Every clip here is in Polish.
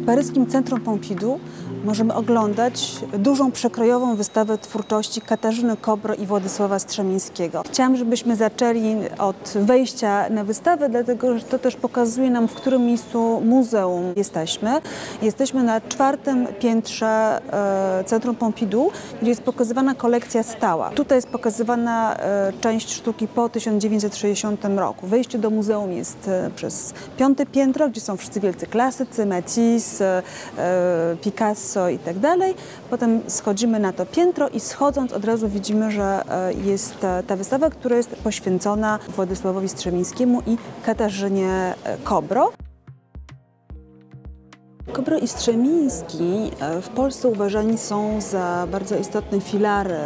W paryskim Centrum Pompidou możemy oglądać dużą przekrojową wystawę twórczości Katarzyny Kobro i Władysława Strzemińskiego. Chciałam, żebyśmy zaczęli od wejścia na wystawę, dlatego że to też pokazuje nam, w którym miejscu muzeum jesteśmy. Jesteśmy na czwartym piętrze e, Centrum Pompidou, gdzie jest pokazywana kolekcja stała. Tutaj jest pokazywana e, część sztuki po 1960 roku. Wejście do muzeum jest e, przez piąte piętro, gdzie są wszyscy wielcy klasycy, Matisse, Picasso i tak dalej. Potem schodzimy na to piętro i schodząc od razu widzimy, że jest ta wystawa, która jest poświęcona Władysławowi Strzemińskiemu i Katarzynie Kobro. Kobro i Strzemiński w Polsce uważani są za bardzo istotne filary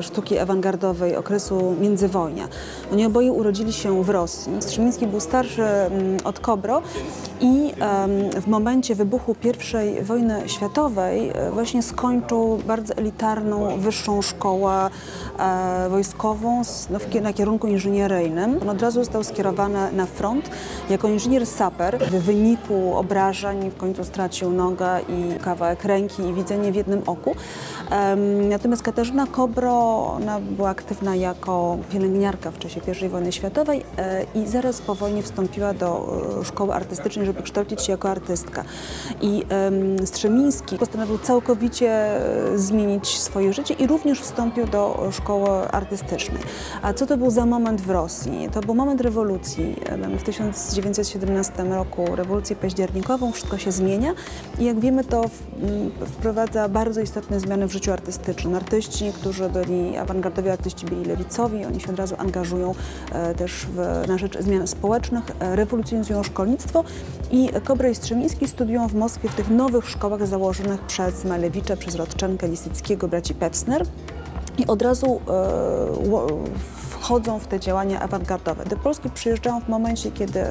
sztuki awangardowej okresu międzywojnia. Oni oboje urodzili się w Rosji. Strzemiński był starszy od Kobro i w momencie wybuchu I wojny światowej właśnie skończył bardzo elitarną wyższą szkołę wojskową na kierunku inżynieryjnym. Od razu został skierowany na front jako inżynier saper. W wyniku obrażeń w końcu stracił nogę i kawałek ręki i widzenie w jednym oku. Natomiast Katarzyna Kobro ona była aktywna jako pielęgniarka w czasie I wojny światowej i zaraz po wojnie wstąpiła do szkoły artystycznej, żeby kształcić się jako artystka. I Strzemiński postanowił całkowicie zmienić swoje życie i również wstąpił do szkoły artystycznej. A co to był za moment w Rosji? To był moment rewolucji. W 1917 roku rewolucję październikową, wszystko się zmienia i jak wiemy to wprowadza bardzo istotne zmiany w życiu artystycznym. Artyści, którzy byli, awangardowi artyści byli lewicowi, oni się od razu angażują też w, na rzecz zmian społecznych, rewolucjonizują szkolnictwo. I Kobra i Strzemiński studiują w Moskwie w tych nowych szkołach założonych przez Malewicza, przez Rodczenkę, Lisyckiego, braci Petzner i od razu e, wchodzą w te działania awangardowe. Do Polski przyjeżdżają w momencie, kiedy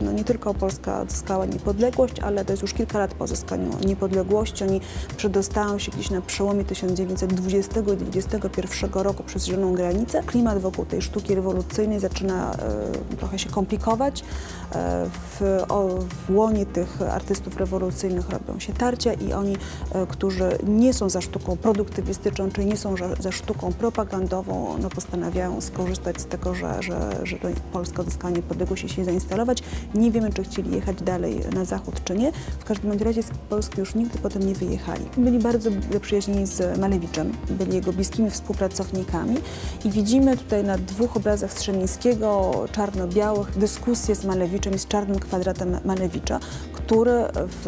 no, nie tylko Polska odzyskała niepodległość, ale to jest już kilka lat po uzyskaniu niepodległości. Oni przedostają się gdzieś na przełomie 1920 i 1921 roku przez zieloną granicę. Klimat wokół tej sztuki rewolucyjnej zaczyna e, trochę się komplikować. E, w, o, w łonie tych artystów rewolucyjnych robią się tarcia i oni, e, którzy nie są za sztuką produktywistyczną, czyli nie są za, za sztuką propagandową, no, postanawiają skorzystać z tego, że, że, że Polska odzyskała niepodległość i się zainstalować. Nie wiemy, czy chcieli jechać dalej na zachód, czy nie. W każdym razie z Polski już nigdy potem nie wyjechali. Byli bardzo zaprzyjaźnieni z Malewiczem, byli jego bliskimi współpracownikami i widzimy tutaj na dwóch obrazach Strzemińskiego, czarno-białych, dyskusję z Malewiczem i z czarnym kwadratem Malewicza, który w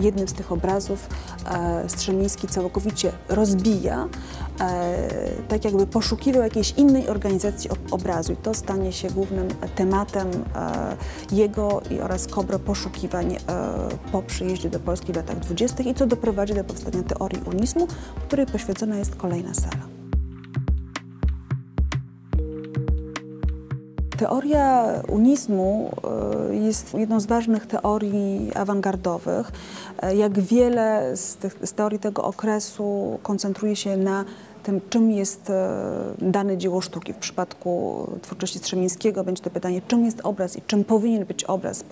jednym z tych obrazów e, Strzemiński całkowicie rozbija, e, tak jakby poszukiwał jakiejś innej organizacji obrazu i to stanie się głównym tematem e, jego oraz Kobro poszukiwań po przyjeździe do Polski w latach dwudziestych i co doprowadzi do powstania teorii unizmu, której poświęcona jest kolejna sala. Teoria unizmu jest jedną z ważnych teorii awangardowych. Jak wiele z, tych, z teorii tego okresu koncentruje się na tym, czym jest dane dzieło sztuki. W przypadku twórczości Strzemińskiego będzie to pytanie, czym jest obraz i czym powinien być obraz,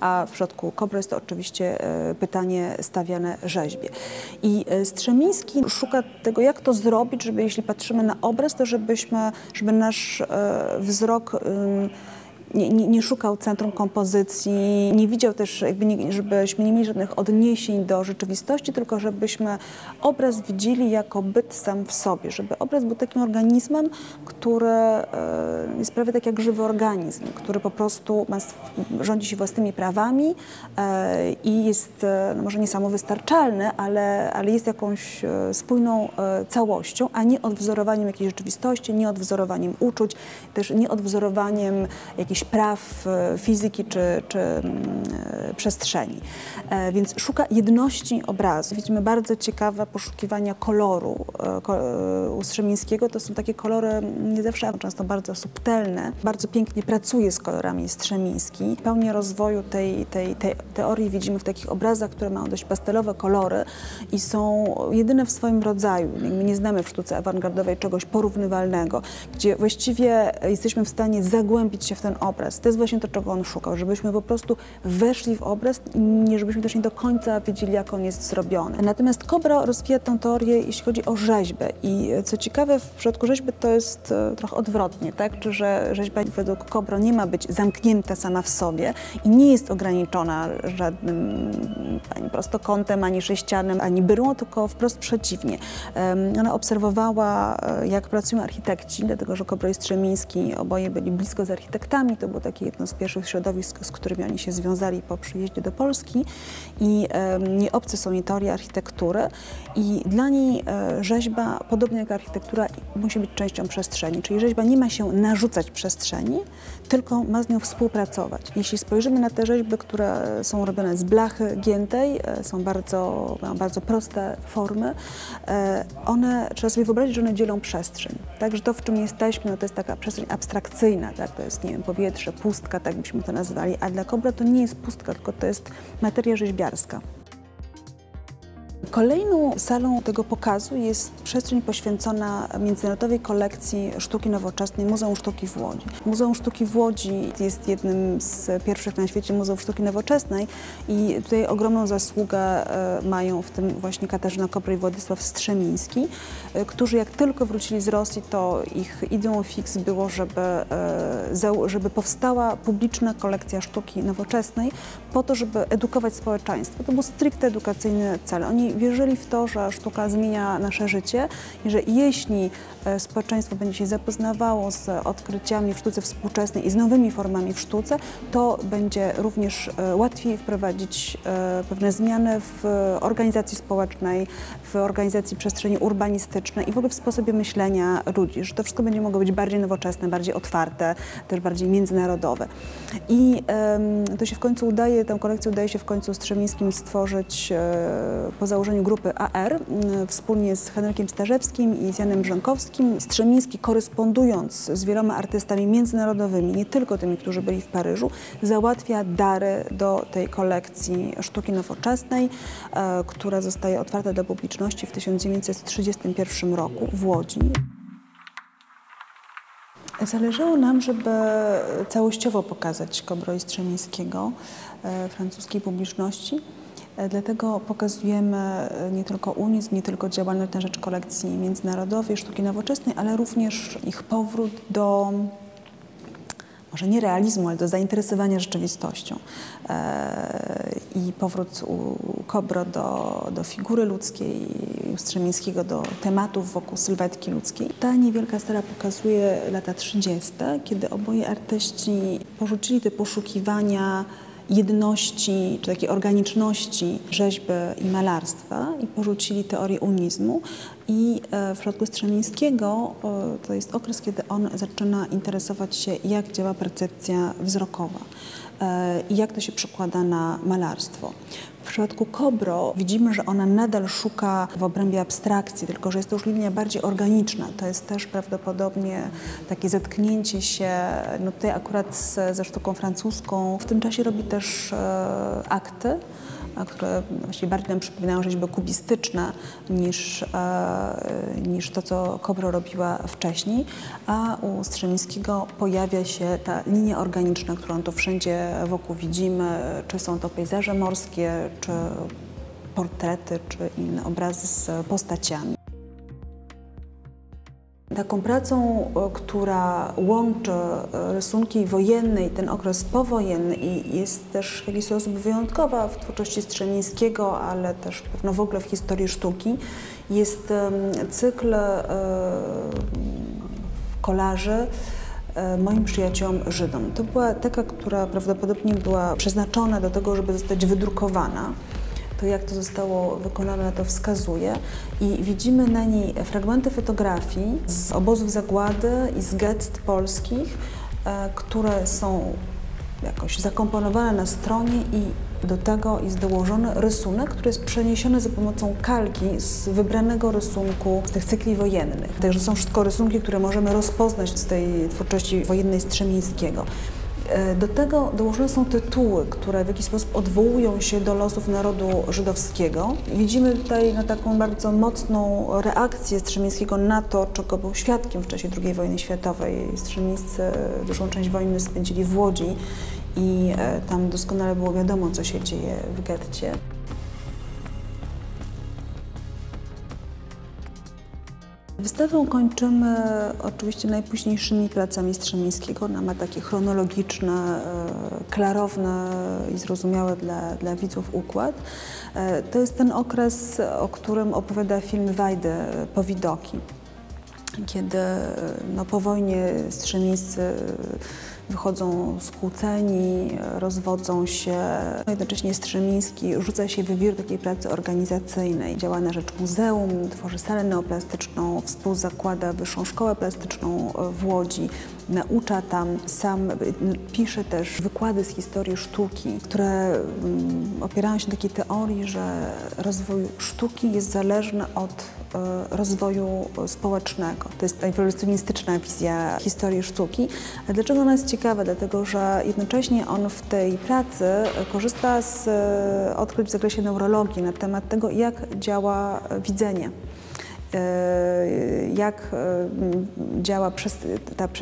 a w przypadku Kobry jest to oczywiście pytanie stawiane rzeźbie. I Strzemiński szuka tego, jak to zrobić, żeby jeśli patrzymy na obraz, to żebyśmy, żeby nasz wzrok nie, nie, nie, szukał centrum kompozycji, nie widział też, jakby nie, żebyśmy nie mieli żadnych odniesień do rzeczywistości, tylko żebyśmy obraz widzieli jako byt sam w sobie, żeby obraz był takim organizmem, który e, jest prawie tak jak żywy organizm, który po prostu ma, rządzi się własnymi prawami e, i jest e, no może nie samowystarczalny, ale, ale jest jakąś spójną całością, a nie odwzorowaniem jakiejś rzeczywistości, nie odwzorowaniem uczuć, też nie odwzorowaniem jakichś jakichś praw e, fizyki czy, czy mm, e, przestrzeni. E, więc szuka jedności obrazu. Widzimy bardzo ciekawe poszukiwania koloru u Strzemińskiego. To są takie kolory nie zawsze, często bardzo subtelne. Bardzo pięknie pracuje z kolorami Strzemiński. Pełnię rozwoju tej, tej, tej teorii widzimy w takich obrazach, które mają dość pastelowe kolory i są jedyne w swoim rodzaju. My nie znamy w sztuce awangardowej czegoś porównywalnego, gdzie właściwie jesteśmy w stanie zagłębić się w ten obraz obraz. To jest właśnie to, czego on szukał, żebyśmy po prostu weszli w obraz, nie żebyśmy też nie do końca wiedzieli, jak on jest zrobiony. Natomiast Kobro rozwija tę teorię, jeśli chodzi o rzeźbę i co ciekawe, w przypadku rzeźby to jest e, trochę odwrotnie, tak? Czy że rzeźba według Kobro nie ma być zamknięta sama w sobie i nie jest ograniczona żadnym ani prostokątem, ani sześcianem, ani bryłą, tylko wprost przeciwnie. Ona obserwowała, e, jak pracują architekci, dlatego że Kobro i Strzemiński oboje byli blisko z architektami. To było takie jedno z pierwszych środowisk, z którymi oni się związali po przyjeździe do Polski. I nie obce są jej teorie architektury. I dla niej e, rzeźba, podobnie jak architektura, musi być częścią przestrzeni. Czyli rzeźba nie ma się narzucać przestrzeni, tylko ma z nią współpracować. Jeśli spojrzymy na te rzeźby, które są robione z blachy giętej, e, są bardzo, mają bardzo proste formy, e, one, trzeba sobie wyobrazić, że one dzielą przestrzeń. Także to, w czym jesteśmy, no to jest taka przestrzeń abstrakcyjna, tak? to jest, nie wiem, powietrze, pustka, tak byśmy to nazwali, a dla Kobra to nie jest pustka, tylko to jest materia rzeźbiarska. Kolejną salą tego pokazu jest przestrzeń poświęcona międzynarodowej kolekcji sztuki nowoczesnej Muzeum Sztuki w Łodzi. Muzeum Sztuki w Łodzi jest jednym z pierwszych na świecie muzeów sztuki nowoczesnej i tutaj ogromną zasługę e, mają w tym właśnie Katarzyna Kopra i Władysław Strzemiński, e, którzy jak tylko wrócili z Rosji, to ich ideą fix było, żeby, e, żeby powstała publiczna kolekcja sztuki nowoczesnej po to, żeby edukować społeczeństwo. To był stricte edukacyjny cel. Oni wierzyli w to, że sztuka zmienia nasze życie i że jeśli e, społeczeństwo będzie się zapoznawało z odkryciami w sztuce współczesnej i z nowymi formami w sztuce, to będzie również e, łatwiej wprowadzić e, pewne zmiany w organizacji społecznej, w organizacji przestrzeni urbanistycznej i w ogóle w sposobie myślenia ludzi, że to wszystko będzie mogło być bardziej nowoczesne, bardziej otwarte, też bardziej międzynarodowe. I to się w końcu udaje, tę kolekcję udaje się w końcu Strzemińskim stworzyć po założeniu założeniu grupy AR wspólnie z Henrykiem Starzewskim i z Janem Brzękowskim. Strzemiński korespondując z wieloma artystami międzynarodowymi, nie tylko tymi, którzy byli w Paryżu, załatwia dary do tej kolekcji sztuki nowoczesnej, e, która zostaje otwarta do publiczności w 1931 roku w Łodzi. Zależało nam, żeby całościowo pokazać Kobro i Strzemińskiego e, francuskiej publiczności. E, dlatego pokazujemy e, nie tylko unizm, nie tylko działalność na rzecz kolekcji międzynarodowej, sztuki nowoczesnej, ale również ich powrót do może nie realizmu, ale do zainteresowania rzeczywistością. E, I powrót u Kobro do, do figury ludzkiej, u Strzemińskiego do tematów wokół sylwetki ludzkiej. Ta niewielka stara pokazuje lata 30., kiedy oboje artyści porzucili te poszukiwania jedności, czy takiej organiczności rzeźby i malarstwa i porzucili teorię unizmu. I e, w przypadku Strzemińskiego to jest okres, kiedy on zaczyna interesować się, jak działa percepcja wzrokowa e, i jak to się przekłada na malarstwo. W przypadku Kobro widzimy, że ona nadal szuka w obrębie abstrakcji, tylko że jest to już linia bardziej organiczna. To jest też prawdopodobnie takie zetknięcie się, no tutaj akurat z, ze sztuką francuską. W tym czasie robi też e, akty które właściwie bardziej nam przypominają rzeźby kubistyczne niż, e, niż to, co Kobro robiła wcześniej, a u Strzemińskiego pojawia się ta linia organiczna, którą to wszędzie wokół widzimy, czy są to pejzaże morskie, czy portrety, czy inne obrazy z postaciami. Taką pracą, e, która łączy e, rysunki wojenne i ten okres powojenny i jest też w jakiś sposób wyjątkowa w twórczości Strzemińskiego, ale też pewno w ogóle w historii sztuki, jest cykl e, kolarzy moim przyjaciołom Żydom. To była taka, która prawdopodobnie była przeznaczona do tego, żeby zostać wydrukowana to jak to zostało wykonane, to wskazuje. I widzimy na niej fragmenty fotografii z obozów zagłady i z gett polskich, e, które są jakoś zakomponowane na stronie i do tego jest dołożony rysunek, który jest przeniesiony za pomocą kalki z wybranego rysunku z tych cykli wojennych. Także są wszystko rysunki, które możemy rozpoznać z tej twórczości wojennej Strzemińskiego. E, Do tego dołożone są tytuły, które w jakiś sposób odwołują się do losów narodu żydowskiego. Widzimy tutaj no, taką bardzo mocną reakcję Strzemińskiego na to, czego był świadkiem w czasie II wojny światowej. Strzemińscy dużą część wojny spędzili w Łodzi i e, tam doskonale było wiadomo, co się dzieje w getcie. Wystawę kończymy oczywiście najpóźniejszymi pracami Strzemińskiego. Ona ma takie chronologiczne, e, klarowne i zrozumiałe dla, dla widzów układ. E, To jest ten okres, o którym opowiada film Wajdy Powidoki kiedy no, po wojnie Strzemińscy wychodzą skłóceni, rozwodzą się. Jednocześnie Strzemiński rzuca się w wir takiej pracy organizacyjnej. Działa na rzecz muzeum, tworzy salę neoplastyczną, współzakłada Wyższą Szkołę Plastyczną w Łodzi. Naucza tam, sam pisze też wykłady z historii sztuki, które mm, opierają się na takiej teorii, że rozwój sztuki jest zależny od e, rozwoju społecznego. To jest ewolucjonistyczna wizja historii sztuki. A dlaczego ona jest ciekawa? Dlatego, że jednocześnie on w tej pracy korzysta z e, odkryć w zakresie neurologii na temat tego, jak działa widzenie jak e, działa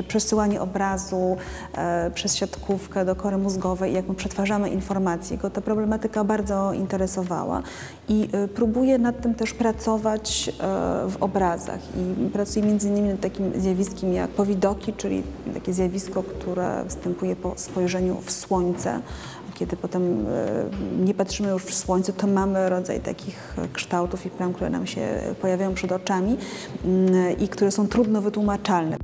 przesyłanie obrazu e, przez siatkówkę do kory mózgowej i jak my przetwarzamy informacje. Go ta problematyka bardzo interesowała i e, próbuje nad tym też pracować e, w obrazach i pracuje między innymi nad takim zjawiskiem jak powidoki, czyli takie zjawisko, które występuje po spojrzeniu w słońce. Kiedy potem e, nie patrzymy już w słońce, to mamy rodzaj takich kształtów i plam, które nam się pojawiają przed oczami mm, i które są trudno wytłumaczalne.